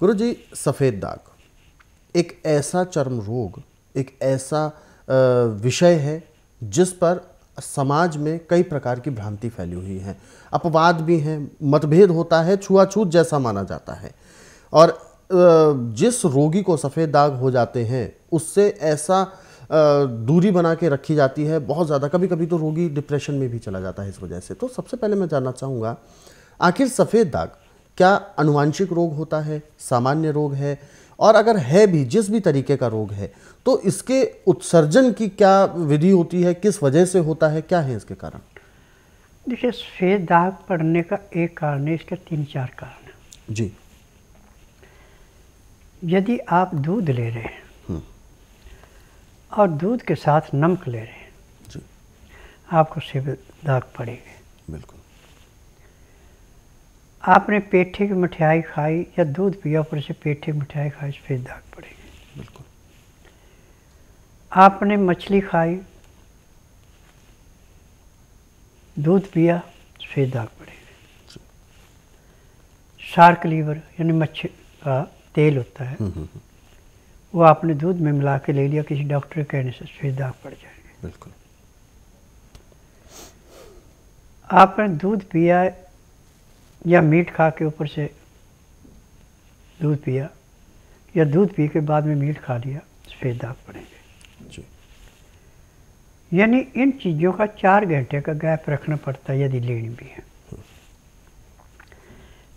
गुरु जी सफ़ेद दाग। एक ऐसा चर्म रोग, एक ऐसा विषय है, जिस पर समाज में कई प्रकार की भ्रांति फैली हुई है। अपवाद भी हैं, मतभेद होता है, छुआछूत जैसा माना जाता है। और जिस रोगी को सफ़ेद दाग हो जाते हैं, उससे ऐसा दूरी बना के रखी जाती है, बहुत ज़्यादा। कभी कभी तो रोगी डिप्रेशन में भी चला जाता है इस वजह से। तो सबसे पहले मैं जानना चाहूँगा, आखिर सफ़ेद दाग क्या अनुवांशिक रोग होता है सामान्य रोग है? और अगर है भी जिस भी तरीके का रोग है तो इसके उत्सर्जन की क्या विधि होती है किस वजह से होता है क्या है इसके कारण? देखिए सफ़ेद दाग पड़ने का एक कारण है इसके तीन चार कारण जी। यदि आप दूध ले रहे हैं हम्म। और दूध के साथ नमक ले रहे हैं जी। आपको सफ़ेद दाग पड़ेगी। आपने पेठे की मिठाई खाई या दूध पिया ऊपर से पेठे की मिठाई खाई सफ़ेद दाग पड़ेगी बिल्कुल। आपने मछली खाई दूध पिया सफ़ेद दाग पड़ेगा शार्क लीवर यानी मच्छी का तेल होता है हम्म, हम्म, हम्म। वो आपने दूध में मिला के ले लिया किसी डॉक्टर के कहने से सफ़ेद दाग पड़ जाएँगे। बिल्कुल। आपने दूध पिया या मीट खा के ऊपर से दूध पिया या दूध पी के बाद में मीट खा लिया सफ़ेद दाग पड़ेंगे यानी इन चीज़ों का चार घंटे का गैप रखना पड़ता है यदि लेनी भी है।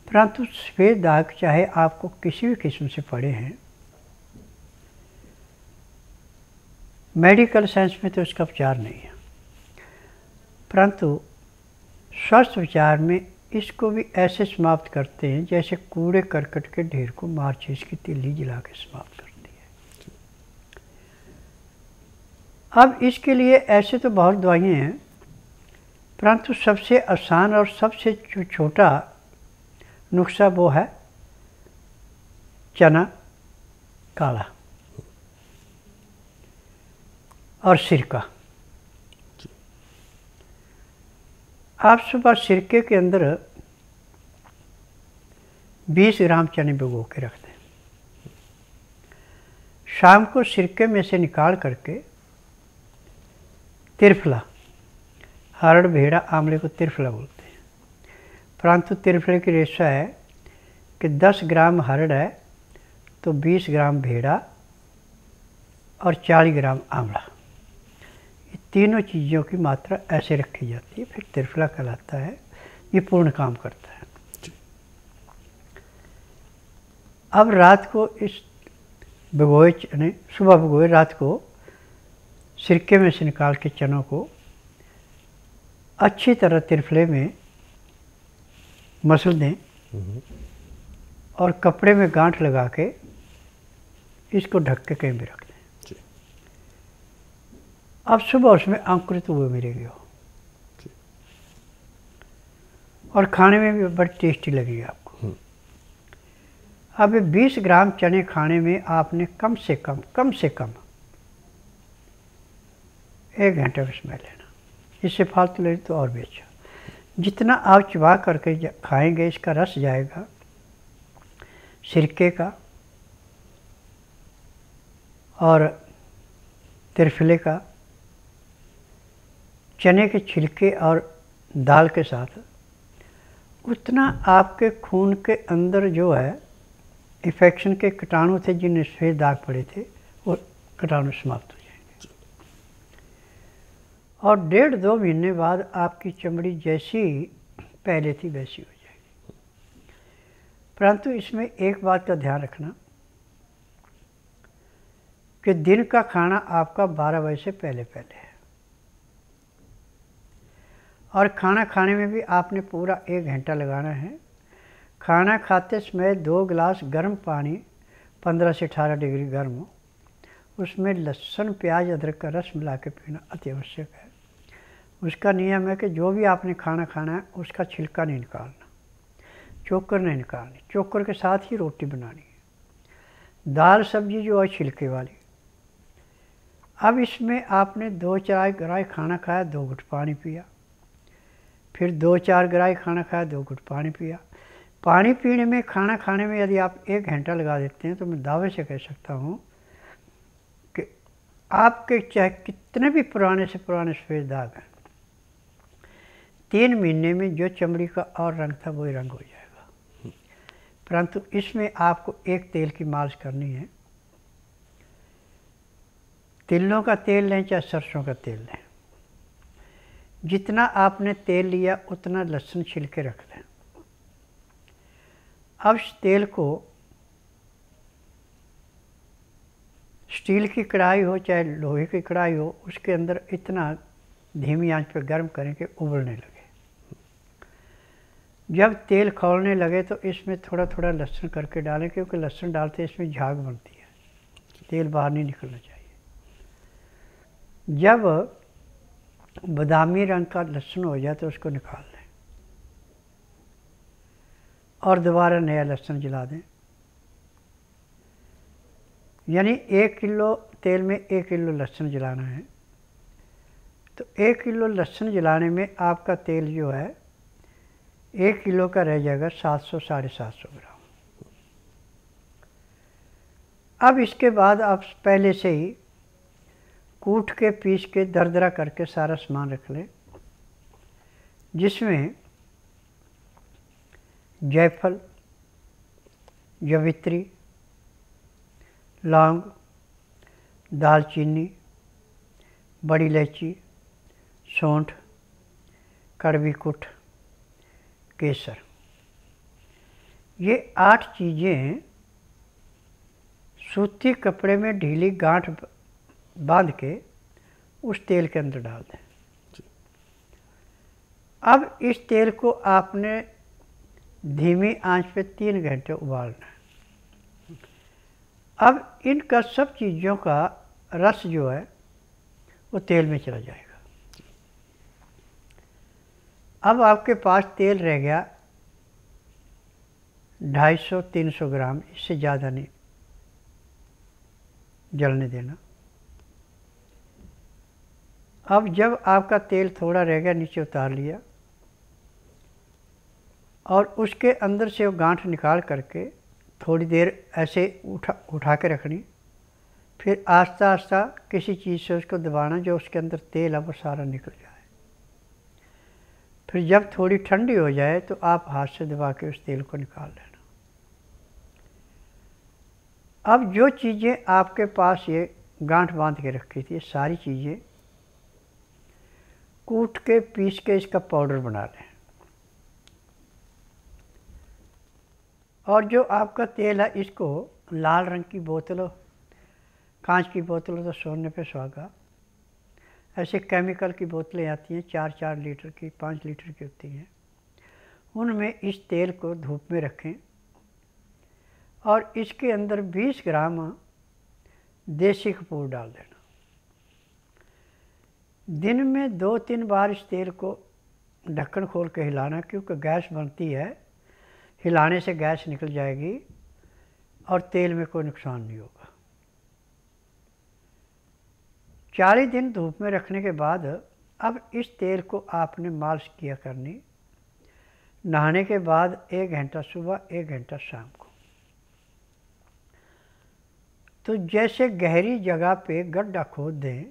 परंतु सफ़ेद दाग चाहे आपको किसी भी किस्म से पड़े हैं मेडिकल साइंस में तो इसका उपचार नहीं है। परंतु स्वस्थ विचार में इसको भी ऐसे समाप्त करते हैं जैसे कूड़े करकट के ढेर को मार्चिस की तिल्ली जला के समाप्त करती है। अब इसके लिए ऐसे तो बहुत दवाइयाँ हैं, परंतु सबसे आसान और सबसे छोटा नुस्खा वो है चना, काला और सिरका। आप सुबह सिरके के अंदर 20 ग्राम चने भिगो के रख दें। शाम को सिरके में से निकाल करके तिरफला, हरड़ भेड़ा आमले को तिरफला बोलते हैं। परंतु तिरफले की रेशा है कि 10 ग्राम हरड़ है तो 20 ग्राम भेड़ा और 40 ग्राम आंवला। तीनों चीज़ों की मात्रा ऐसे रखी जाती है फिर त्रिफला कहलाता है ये पूर्ण काम करता है। अब रात को इस भगोए चने सुबह भगोए रात को सिरके में से निकाल के चनों को अच्छी तरह तिरफले में मसल दें और कपड़े में गांठ लगा के इसको ढक के कहीं भी रख अब सुबह उसमें अंकुरित हुए मिलेगी हो। और खाने में भी बड़ी टेस्टी लगेगी आपको। हम्म। अब 20 ग्राम चने खाने में आपने कम से कम कम से कम एक घंटे उसमें लेना। इससे फालतू ले तो और भी अच्छा। जितना आप चबा करके खाएँगे इसका रस जाएगा सिरके का और तिरफिले का चने के छिलके और दाल के साथ। उतना आपके खून के अंदर जो है इन्फेक्शन के कीटाणु थे जिनमें सफ़ेद दाग पड़े थे, वो कीटाणु समाप्त हो जाएँगे। और डेढ़ दो महीने बाद आपकी चमड़ी जैसी पहले थी वैसी हो जाएगी। परंतु इसमें एक बात का ध्यान रखना कि दिन का खाना आपका 12 बजे से पहले पहले है। और खाना खाने में भी आपने पूरा एक घंटा लगाना है। खाना खाते समय दो गिलास गर्म पानी, पंद्रह से अठारह डिग्री गर्म हो। उसमें लहसुन, प्याज, अदरक का रस मिला के पीना अति आवश्यक है। उसका नियम है कि जो भी आपने खाना खाना है, उसका छिलका नहीं निकालना। चोकर नहीं निकालनी। चोकर के साथ ही रोटी बनानी है। दाल, सब्ज़ी जो है, छिलके वाली। अब इसमें आपने दो चार ग्राय खाना खाया, दो घुट पानी पिया। फिर दो चार ग्राही खाना खाया, दो घुट पानी पिया। पानी पीने में, खाना खाने में यदि आप एक घंटा लगा देते हैं तो मैं दावे से कह सकता हूँ कि आपके चाहे कितने भी पुराने से पुराने सफ़ेद दाग हैं, तीन महीने में जो चमड़ी का और रंग था, वही रंग हो जाएगा। परंतु इसमें आपको एक तेल की मालिश करनी है। तिलों का तेल लें चाहे सरसों का तेल लें जितना आपने तेल लिया, उतना लहसुन छिल के रख दें। अब तेल को स्टील की कढ़ाई हो, चाहे लोहे की कढ़ाई हो, उसके अंदर इतना धीमी आँच पर गर्म करें कि उबलने लगे। जब तेल खोलने लगे तो इसमें थोड़ा थोड़ा लहसुन करके डालें, क्योंकि लहसुन डालते इसमें झाग बनती है। तेल बाहर नहीं निकलना चाहिए। जब बादामी रंग का लहसुन हो जाए तो उसको निकाल दें और दोबारा नया लहसुन जला दें। यानी एक किलो तेल में एक किलो लहसुन जलाना है। तो एक किलो लहसुन जलाने में आपका तेल जो है, एक किलो का रह जाएगा सात सौ, साढ़े सात सौ ग्राम। अब इसके बाद आप पहले से ही कूट के, पीस के, दरदरा करके सारा सामान रख लें, जिसमें जायफल, जवित्री, लौंग, दालचीनी, बड़ी इलायची, सौंठ कड़वी कुट केसर। ये आठ चीज़ें सूती कपड़े में ढीली गांठ बाँध के उस तेल के अंदर डाल दें। अब इस तेल को आपने धीमी आँच पे तीन घंटे उबालना है। अब इनका सब चीज़ों का रस जो है वो तेल में चला जाएगा। अब आपके पास तेल रह गया 250-300 ग्राम इससे ज़्यादा नहीं। जलने देना। अब जब आपका तेल थोड़ा रह गया, नीचे उतार लिया और उसके अंदर से वो गांठ निकाल करके थोड़ी देर ऐसे उठा उठा के रखनी, फिर आस्ता आस्ता किसी चीज़ से उसको दबाना जो उसके अंदर तेल है, वो सारा निकल जाए। फिर जब थोड़ी ठंडी हो जाए तो आप हाथ से दबा के उस तेल को निकाल लेना। अब जो चीज़ें आपके पास ये गांठ बाँध के रखी थी सारी चीज़ें कूट के पीस के इसका पाउडर बना लें। और जो आपका तेल है, इसको लाल रंग की बोतलों, कांच की बोतलों तो सोने पे सुहागा ऐसे केमिकल की बोतलें आती हैं चार चार लीटर की, पाँच लीटर की होती हैं। उनमें इस तेल को धूप में रखें और इसके अंदर 20 ग्राम देसी कपूर डाल देना। दिन में दो तीन बार इस तेल को ढक्कन खोल के हिलाना, क्योंकि गैस बनती है, हिलाने से गैस निकल जाएगी और तेल में कोई नुकसान नहीं होगा। चालीस दिन धूप में रखने के बाद अब इस तेल को आपने मालिश किया करनी। नहाने के बाद एक घंटा सुबह, एक घंटा शाम को। तो जैसे गहरी जगह पे गड्ढा खोद दें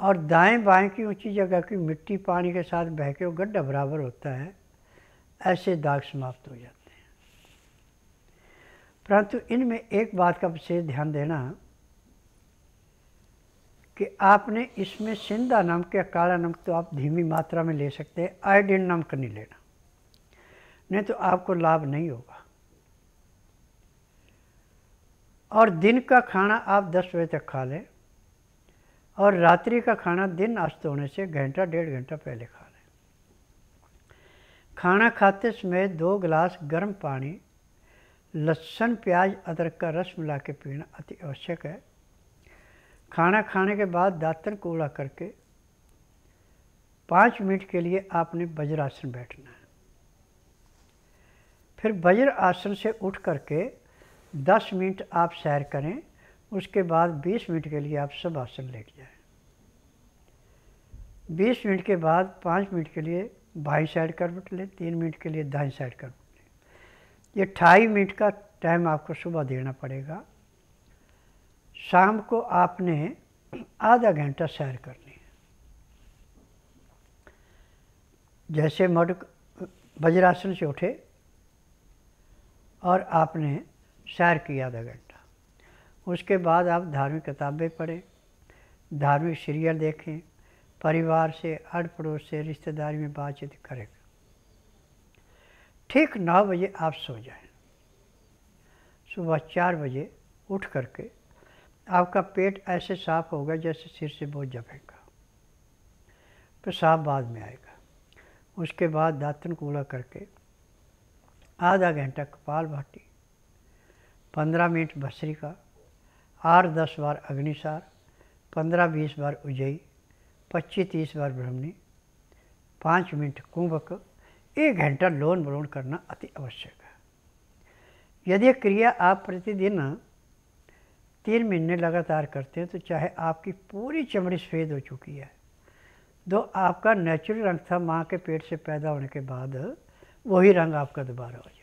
और दाएँ बाएँ की ऊँची जगह की मिट्टी पानी के साथ बह के वो गड्ढा बराबर होता है, ऐसे दाग समाप्त हो जाते हैं। परंतु इनमें एक बात का विशेष ध्यान देना कि आपने इसमें सिंधा नमक या काला नमक तो आप धीमी मात्रा में ले सकते हैं, आयोडीन नमक नहीं लेना। नहीं तो आपको लाभ नहीं होगा। और दिन का खाना आप 10 बजे तक खा लें। और रात्रि का खाना दिन अस्त होने से घंटा, डेढ़ घंटा पहले खा लें। खाना खाते समय दो गिलास गर्म पानी, लहसुन, प्याज, अदरक का रस मिला के पीना अति आवश्यक है। खाना खाने के बाद दातन को उड़ा करके पाँच मिनट के लिए आपने वज्रासन बैठना है। फिर वज्र आसन से उठ करके दस मिनट आप सैर करें। उसके बाद बीस मिनट के लिए आप सब आसन लेट जाएँ। बीस मिनट के बाद पाँच मिनट के लिए बाई साइड कर करवट लें, तीन मिनट के लिए दाई साइड करवट ये ढाई मिनट का टाइम आपको सुबह देना पड़ेगा। शाम को आपने आधा घंटा सैर करनी है। जैसे मड वज्रासन से उठे और आपने सैर किया आधा घंटा। उसके बाद आप धार्मिक किताबें पढ़ें, धार्मिक सीरियल देखें, परिवार से अड़ पड़ोस से, रिश्तेदारी में बातचीत करें। ठीक नौ बजे आप सो जाएँ। सुबह चार बजे उठ करके आपका पेट ऐसे साफ़ होगा जैसे सिर से बोझ जमेगा पेशाब बाद में आएगा। उसके बाद दातन कूड़ा करके आधा घंटा कपाल भाटी पंद्रह मिनट भस्री का आठ दस बार अग्निसार, पंद्रह बीस बार उजई, पच्चीस तीस बार ब्रह्मणी, पाँच मिनट कुंभक, एक घंटा लोन ब्रोन करना अति आवश्यक है। यदि क्रिया आप प्रतिदिन तीन महीने लगातार करते हैं तो चाहे आपकी पूरी चमड़ी सफ़ेद हो चुकी है तो आपका नेचुरल रंग था, माँ के पेट से पैदा होने के बाद वही रंग आपका दोबारा हो जाए